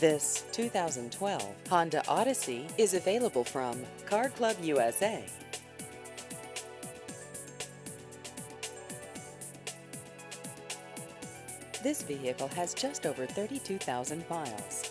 This 2012 Honda Odyssey is available from Car Club USA. This vehicle has just over 32,000 miles.